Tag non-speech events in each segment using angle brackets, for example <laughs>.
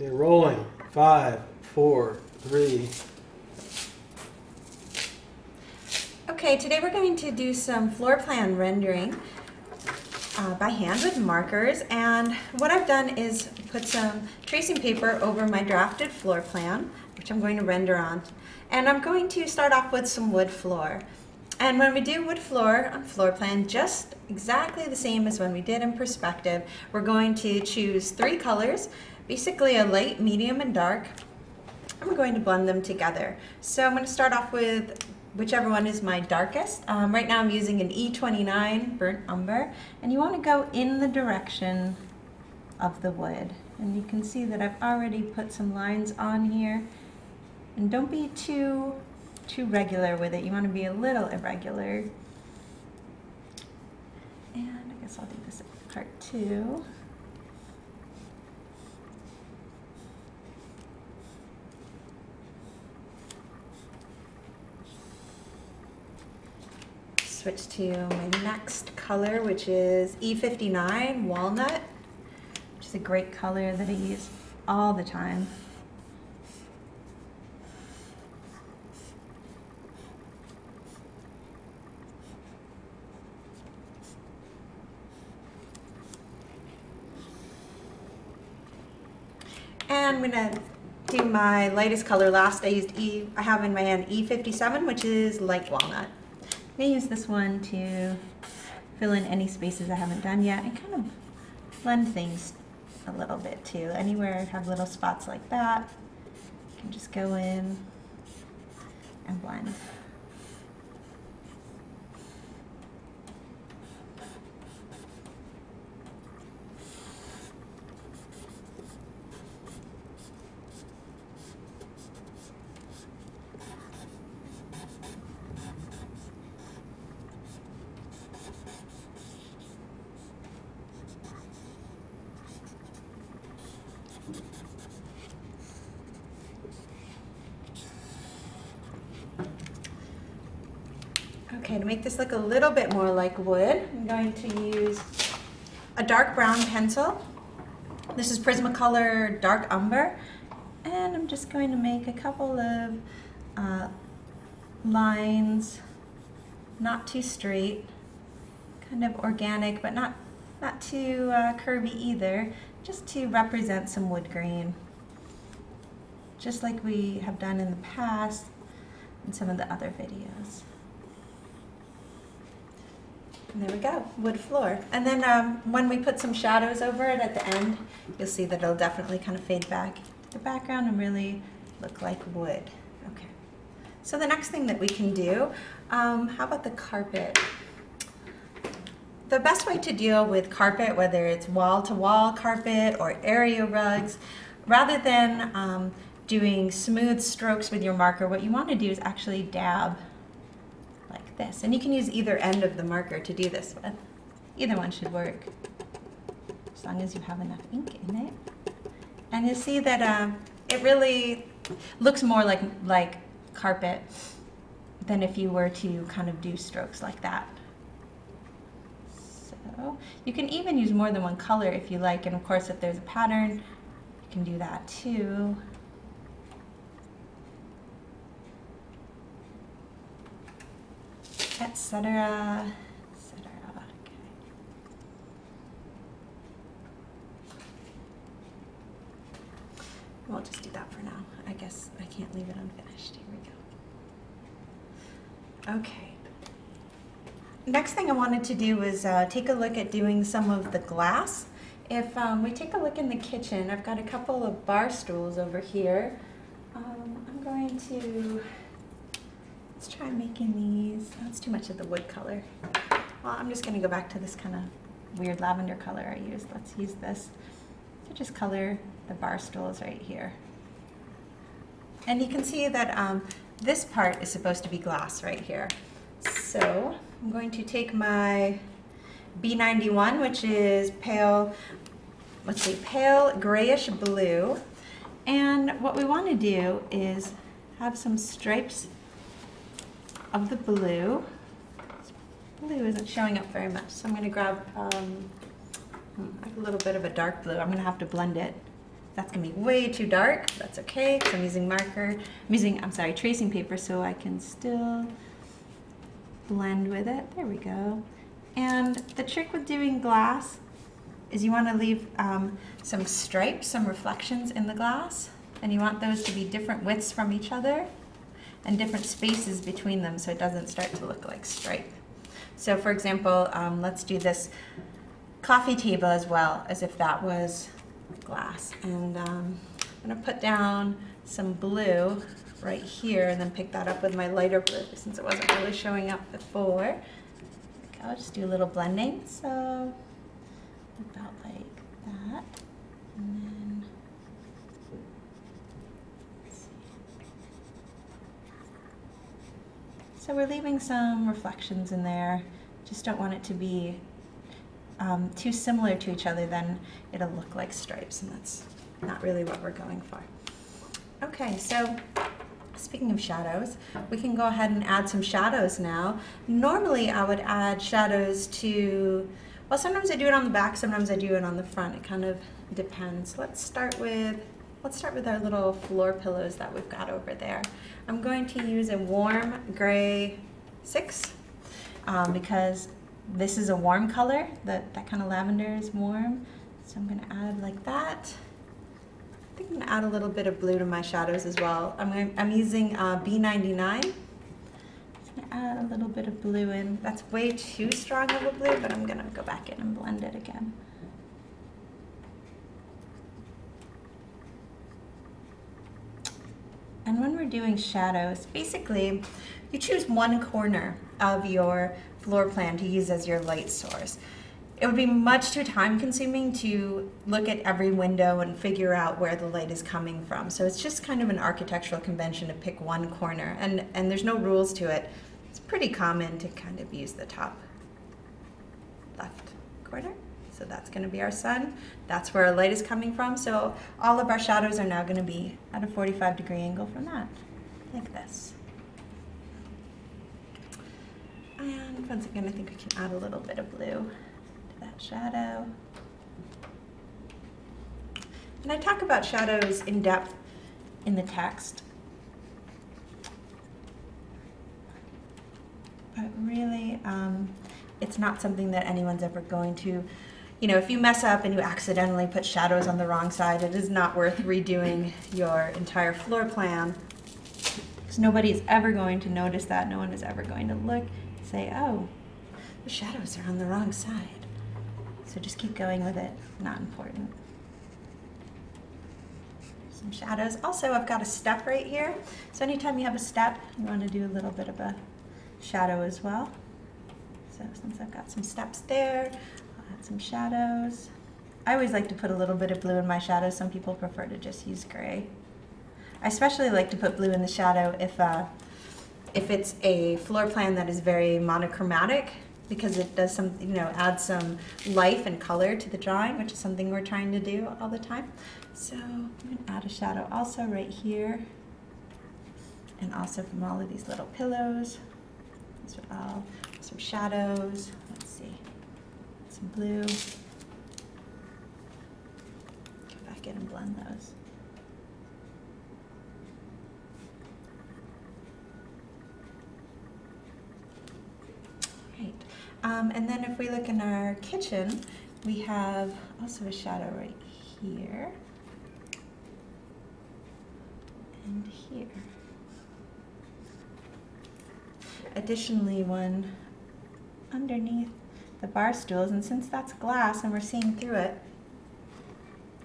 Okay, rolling. Five, four, three. Okay, today we're going to do some floor plan rendering uh, by hand with markers. And what I've done is put some tracing paper over my drafted floor plan, which I'm going to render on. And I'm going to start off with some wood floor. And when we do wood floor on floor plan, just exactly the same as when we did in perspective, we're going to choose three colors, basically a light, medium, and dark. We're going to blend them together. So I'm going to start off with whichever one is my darkest. Um, right now I'm using an E29 burnt umber, and you want to go in the direction of the wood. And you can see that I've already put some lines on here. And don't be too too regular with it. You want to be a little irregular. And I guess I'll do this part too. Switch to my next color, which is E59 Walnut, which is a great color that I use all the time. And I'm gonna do my lightest color last. I used E, I have in my hand E57, which is light walnut. Gonna use this one to fill in any spaces I haven't done yet and kind of blend things a little bit too. Anywhere I have little spots like that, you can just go in and blend. Okay, to make this look a little bit more like wood, I'm going to use a dark brown pencil. This is Prismacolor Dark Umber. And I'm just going to make a couple of uh, lines, not too straight, kind of organic, but not, not too uh, curvy either, just to represent some wood grain. Just like we have done in the past in some of the other videos. And there we go, wood floor. And then um, when we put some shadows over it at the end, you'll see that it'll definitely kind of fade back to the background and really look like wood. Okay. So the next thing that we can do, um, how about the carpet? The best way to deal with carpet, whether it's wall-to-wall -wall carpet or area rugs, rather than um, doing smooth strokes with your marker, what you want to do is actually dab this. And you can use either end of the marker to do this with. Either one should work, as long as you have enough ink in it. And you see that uh, it really looks more like, like carpet than if you were to kind of do strokes like that. So you can even use more than one color if you like, and of course if there's a pattern, you can do that too. Etc., etc. Okay. We'll just do that for now. I guess I can't leave it unfinished. Here we go. Okay. Next thing I wanted to do was uh, take a look at doing some of the glass. If um, we take a look in the kitchen, I've got a couple of bar stools over here. Um, I'm going to Let's try making these. That's too much of the wood color. Well, I'm just going to go back to this kind of weird lavender color I used. Let's use this to just color the bar stools right here. And you can see that um, this part is supposed to be glass right here. So I'm going to take my B91, which is pale, let's see, pale grayish blue. And what we want to do is have some stripes of the blue. Blue isn't showing up very much, so I'm going to grab um, a little bit of a dark blue. I'm going to have to blend it That's gonna be way too dark. That's okay, because I'm using marker. I'm using, I'm sorry, tracing paper, so I can still blend with it. There we go. And the trick with doing glass is you want to leave um, some stripes, some reflections in the glass, and you want those to be different widths from each other and different spaces between them so it doesn't start to look like stripe. So for example, um, let's do this coffee table as well as if that was glass. And um, I'm gonna put down some blue right here and then pick that up with my lighter blue since it wasn't really showing up before. I'll just do a little blending. So about like that. And then So we're leaving some reflections in there. Just don't want it to be um, too similar to each other, then it'll look like stripes, and that's not really what we're going for. Okay, so speaking of shadows, we can go ahead and add some shadows now. Normally I would add shadows to, well sometimes I do it on the back, sometimes I do it on the front. It kind of depends. Let's start with, let's start with our little floor pillows that we've got over there. I'm going to use a warm gray 6 um, because this is a warm color, that, that kind of lavender is warm. So I'm gonna add like that. I think I'm gonna add a little bit of blue to my shadows as well. I'm, gonna, I'm using uh, B99. I'm gonna add a little bit of blue in. That's way too strong of a blue, but I'm gonna go back in and blend it again. And when we're doing shadows, basically you choose one corner of your floor plan to use as your light source. It would be much too time consuming to look at every window and figure out where the light is coming from. So it's just kind of an architectural convention to pick one corner and, and there's no rules to it. It's pretty common to kind of use the top left corner. So that's gonna be our sun. That's where our light is coming from. So all of our shadows are now gonna be at a 45 degree angle from that, like this. And once again, I think we can add a little bit of blue to that shadow. And I talk about shadows in depth in the text. But really, um, it's not something that anyone's ever going to, you know, if you mess up and you accidentally put shadows on the wrong side, it is not worth redoing your entire floor plan. Because nobody's ever going to notice that. No one is ever going to look and say, oh, the shadows are on the wrong side. So just keep going with it, not important. Some shadows. Also, I've got a step right here. So anytime you have a step, you want to do a little bit of a shadow as well. So since I've got some steps there, add some shadows. I always like to put a little bit of blue in my shadows. Some people prefer to just use gray. I especially like to put blue in the shadow if uh, if it's a floor plan that is very monochromatic, because it does some, you know, add some life and color to the drawing, which is something we're trying to do all the time. So I'm going to add a shadow also right here, and also from all of these little pillows. These are all some shadows. Some blue. Go back in and blend those. Um, and then if we look in our kitchen, we have also a shadow right here and here. Additionally, one underneath the bar stools, and since that's glass and we're seeing through it,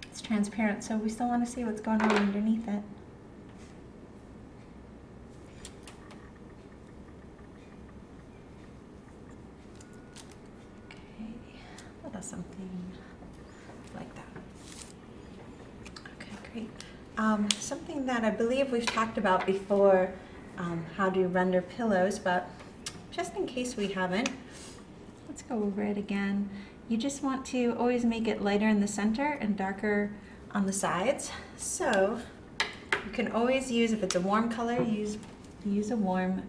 it's transparent, so we still want to see what's going on underneath it. Okay that's something like that. Okay, great. Um, something that I believe we've talked about before, um, how to render pillows, but just in case we haven't, let's go over it again. You just want to always make it lighter in the center and darker on the sides. So you can always use, if it's a warm color, use, use a warm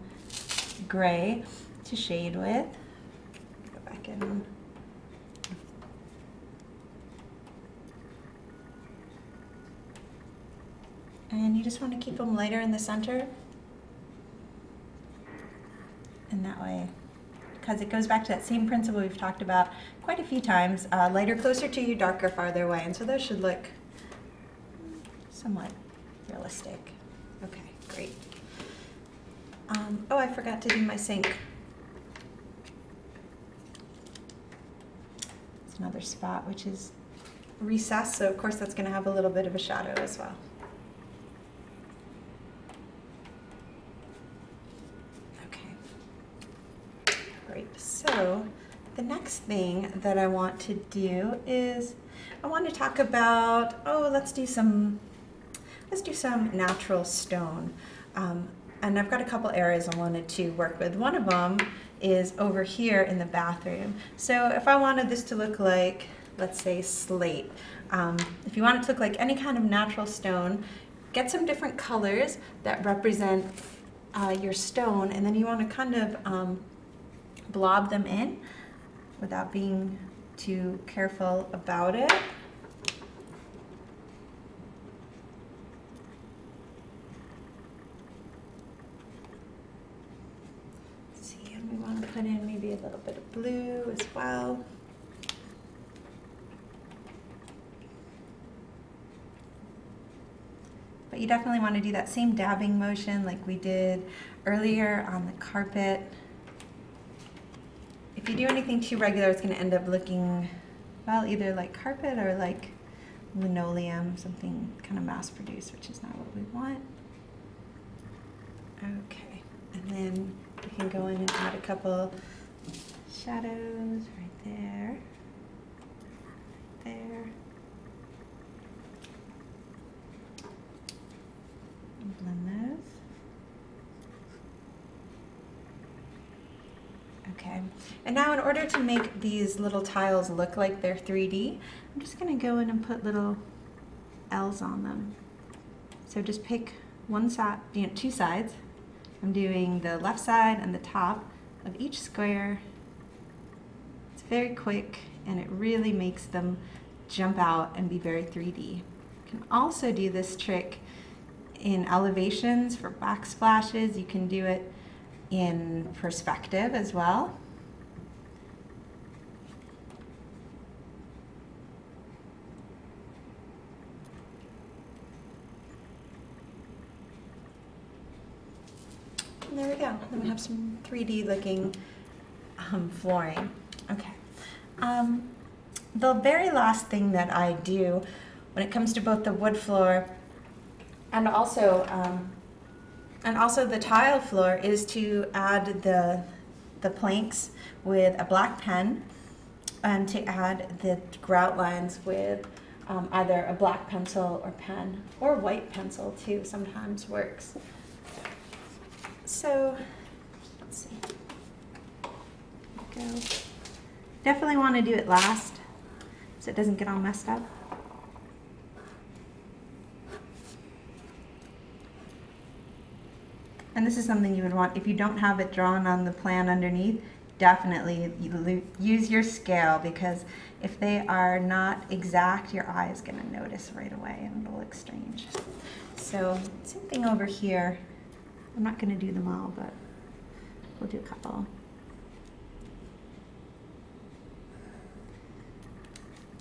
gray to shade with. Go back in And you just want to keep them lighter in the center. And that way, because it goes back to that same principle we've talked about quite a few times, uh, lighter closer to you, darker farther away. And so those should look somewhat realistic. Okay, great. Um, oh, I forgot to do my sink. It's another spot which is recessed, so of course that's going to have a little bit of a shadow as well. Okay. Great. So the next thing that I want to do is I want to talk about, oh, let's do some, let's do some natural stone. Um, and I've got a couple areas I wanted to work with. One of them is over here in the bathroom. So if I wanted this to look like, let's say slate, um, if you want it to look like any kind of natural stone, get some different colors that represent uh, your stone and then you want to kind of um, blob them in without being too careful about it. we want to put in maybe a little bit of blue as well. But you definitely want to do that same dabbing motion like we did earlier on the carpet. If you do anything too regular, it's going to end up looking, well, either like carpet or like linoleum, something kind of mass produced, which is not what we want. Okay, and then we can go in and add a couple shadows right there, right there. And blend those. Okay, and now in order to make these little tiles look like they're 3D, I'm just gonna go in and put little L's on them. So just pick one side, you know, two sides, I'm doing the left side and the top of each square. It's very quick and it really makes them jump out and be very 3D. You can also do this trick in elevations for backsplashes. You can do it in perspective as well. there we go. Then we have some 3D looking um, flooring. Okay. Um, the very last thing that I do when it comes to both the wood floor and also um, and also the tile floor is to add the the planks with a black pen and to add the grout lines with um, either a black pencil or pen or white pencil too sometimes works. So, let's see. Go. Definitely want to do it last so it doesn't get all messed up. And this is something you would want, if you don't have it drawn on the plan underneath, definitely use your scale because if they are not exact, your eye is going to notice right away and it'll look strange. So same thing over here. I'm not going to do them all, but we'll do a couple.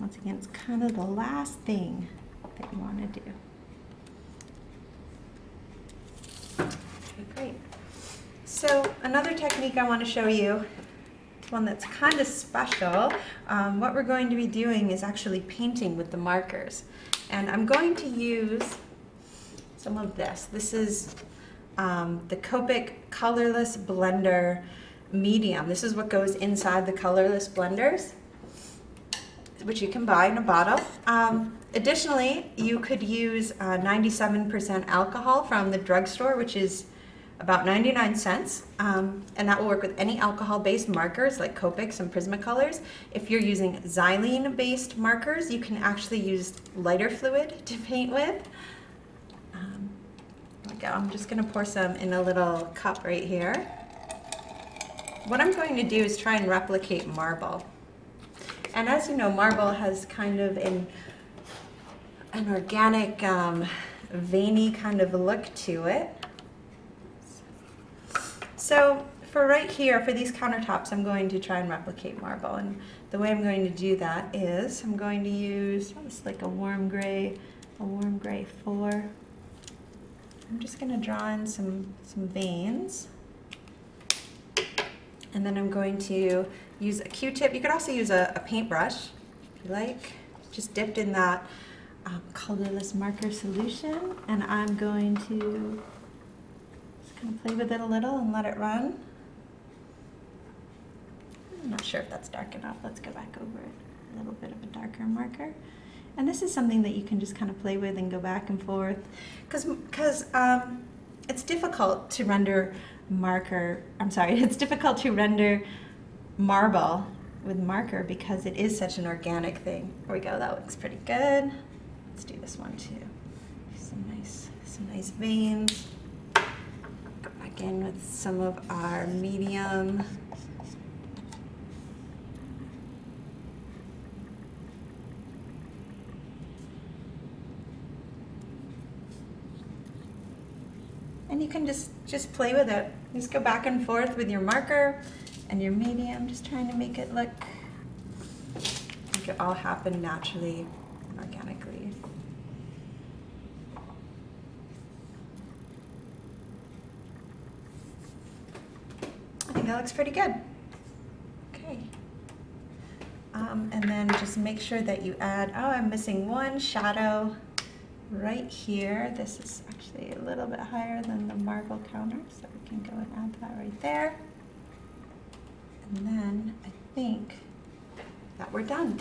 Once again, it's kind of the last thing that you want to do. Okay, great. So another technique I want to show you, one that's kind of special. Um, what we're going to be doing is actually painting with the markers. And I'm going to use some of this. This is um, the Copic Colorless Blender Medium. This is what goes inside the colorless blenders, which you can buy in a bottle. Um, additionally, you could use 97% uh, alcohol from the drugstore, which is about 99 cents, um, and that will work with any alcohol-based markers like Copics and Prismacolors. If you're using xylene-based markers, you can actually use lighter fluid to paint with go. I'm just going to pour some in a little cup right here. What I'm going to do is try and replicate marble. And as you know, marble has kind of an an organic, um, veiny kind of look to it. So for right here, for these countertops, I'm going to try and replicate marble. And the way I'm going to do that is I'm going to use, it's like a warm gray, a warm gray four. I'm just going to draw in some, some veins. And then I'm going to use a Q-tip. You could also use a, a paintbrush, if you like. Just dipped in that um, colorless marker solution. And I'm going to of play with it a little and let it run. I'm not sure if that's dark enough. Let's go back over it. A little bit of a darker marker. And this is something that you can just kind of play with and go back and forth. Because um, it's difficult to render marker, I'm sorry, <laughs> it's difficult to render marble with marker because it is such an organic thing. There we go, that looks pretty good. Let's do this one too. Some nice, some nice veins. Back in with some of our medium. And you can just just play with it. Just go back and forth with your marker and your medium just trying to make it look make it all happen naturally and organically think that looks pretty good okay um, and then just make sure that you add oh I'm missing one shadow right here. This is actually a little bit higher than the marble counter, so we can go and add that right there. And then I think that we're done.